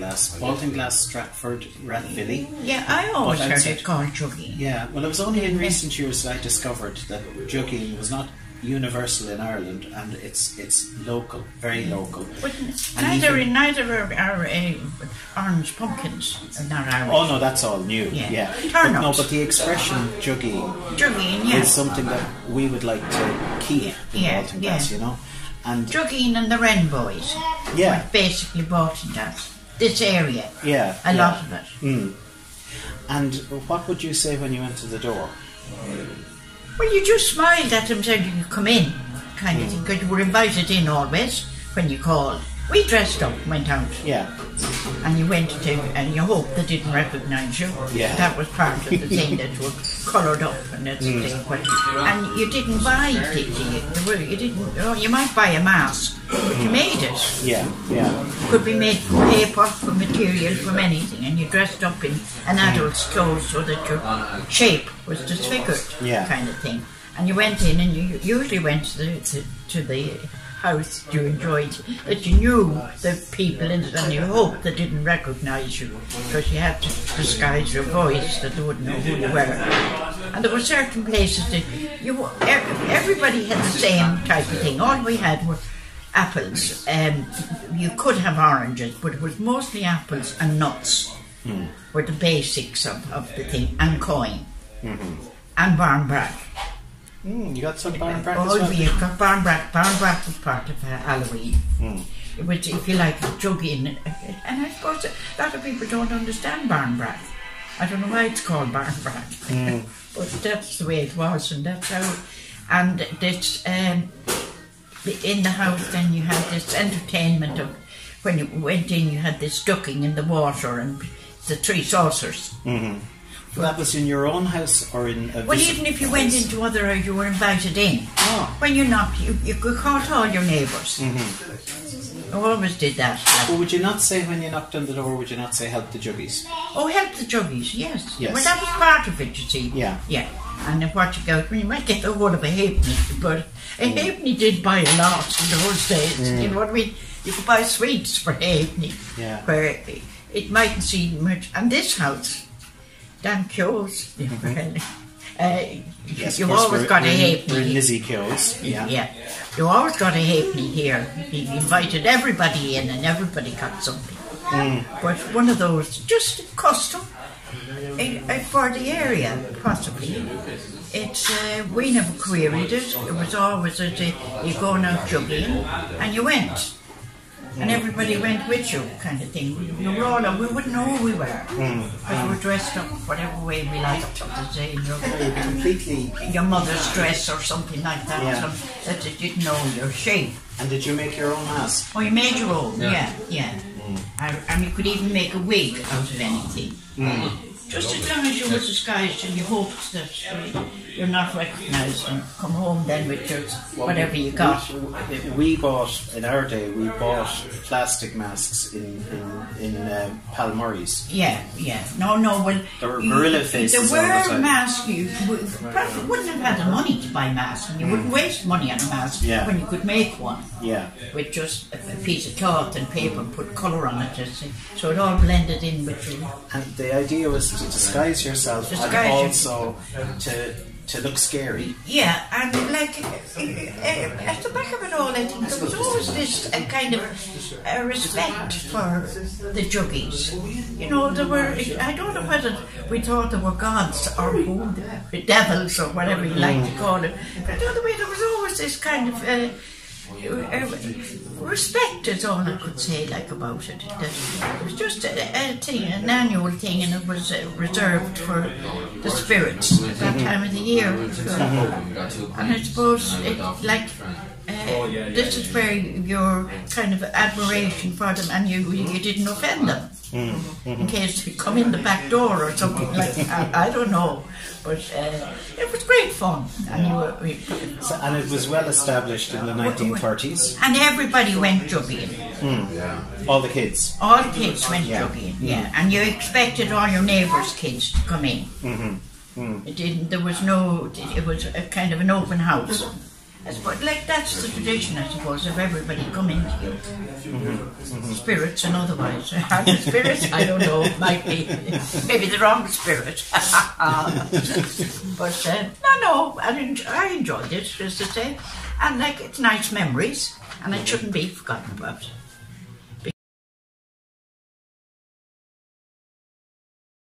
Glass, Baltinglass, Stratford, Rathvilly. Yeah, I always But heard outside- it called juggying. Yeah, well, it was only in recent years that I discovered that juggying was not universal in Ireland and it's it's local, very local. But And neither even- neither are, are uh, orange pumpkins are not Irish. Oh no, that's all new. Yeah. Yeah, But no, but the expression juggying Juggying, yeah. is something that we would like to keep Yeah, in yeah, Baltinglass, yeah. you know. And Juggying and the Wren Boys. Yeah. basically bought in that. This area. yeah, A yeah. lot of it. Mm. And what would you say when you went to the door? Well, you just smiled at them, said you come in, kind of thing, because you were invited in always when you called. We dressed up, went out, Yeah, and you went to, and you hoped they didn't recognise you. Yeah. That was part of the thing that you were coloured up and that's Mm. thing. But, and you didn't buy, did you? You didn't, oh, you might buy a mask, but you made it. yeah, yeah. could be made from paper, from material, from anything, and you dressed up in an adult's clothes so that your shape was disfigured, Yeah. kind of thing. And you went in, and you usually went to the, to, to the house you enjoyed, that you knew the people in it, and you hoped they didn't recognise you, because you had to disguise your voice, that they wouldn't know who you were. And there were certain places that you, everybody had the same type of thing. All we had were apples. Um, you could have oranges, but it was mostly apples and nuts were the basics of, of the thing, and coin. And barnbrack. Mm, you got some barn practice? Oh, well? we have got barnbrack. Barnbrack was part of uh, Halloween. It was, if you like, juggying. And I suppose a lot of people don't understand barn barnbrack. I don't know why it's called barn barnbrack. but that's the way it was, and that's how. And this, um, in the house, then you had this entertainment of when you went in, you had this ducking in the water and the three saucers. Well, that was in your own house or in a Well, even if you went into other, house you were invited in. Oh. When you knocked, you, you could call all your neighbors Mm-hmm. I always did that. Well, would you not say when you knocked on the door, would you not say help the juggies? oh, help the juggies, yes. Yes. Well, that was part of it, you see. Yeah. Yeah. And what you go, well, you might get a hold of a halfpenny, but a Mm. halfpenny did buy a lot in those days. You know what I mean? You could buy sweets for a halfpenny. Yeah. Where it, it mightn't seem much. And this house, Dan kills uh, Mm-hmm. Yes, you always got a halfpenny. We're in Lizzie Kills. Yeah. Yeah. You always got a halfpenny here. He invited everybody in and everybody got something. But one of those, just custom eh, for the area, possibly. It's uh, we never queried it. It was always uh, you going out juggying and you went. And everybody went with you, kind of thing. We were all, we wouldn't know who we were. Mm. Because we were dressed up whatever way we liked to say, you know Completely. your mother's dress or something like that, Yeah. some, that you didn't know your shape. And did you make your own mask? Oh, you made your own, yeah, yeah. Mm. And, and you could even make a wig out of anything. Mm. Just as long as you were disguised and you hoped that uh, you're not recognised and come home then with your whatever you got. We bought in our day. We bought plastic masks in in, in Palmurray's. Yeah, yeah. No, no, well. There were gorilla faces There the were time. masks. You probably wouldn't have had the money to buy masks, and you wouldn't waste money on a mask Yeah. when you could make one. Yeah. with just a a piece of cloth and paper and put colour on it, so it all blended in with you. And the idea was to disguise yourself Disguise and also to to look scary. Yeah, and like uh, uh, at the back of it all, I think there was always this uh, kind of uh, respect for the juggies. You know, there were, I don't know whether we thought they were gods or who, devils or whatever you like to call it, but the other way, there was always this kind of. Uh, respect is all I could say like about it. It was just a, a thing, an annual thing, and it was uh, reserved for the spirits at that time of the year. And I suppose, it, like, uh, this is where your kind of admiration for them, and you you didn't offend them. In case they come in the back door or something like that, I don't know. But uh, it was great fun, and you were, we- So, and it was well established in the 1930s. and everybody went juggying. Hmm. All the kids. All the kids went Yeah. juggying, hmm. yeah, and you expected all your neighbours' kids to come in. Mm-hmm. Hmm. It didn't. There was no. It was a kind of an open house, I suppose, like that's the tradition, I suppose, of everybody coming to you. Spirits and otherwise. Spirits? I don't know. Might be. Maybe the wrong spirit. but uh, no, no, I, I enjoyed it, as I say. And like, it's nice memories, and it shouldn't be forgotten about.